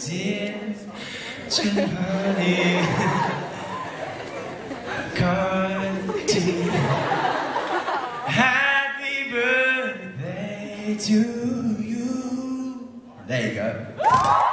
dear honey. Carty. Happy birthday to you. There you go.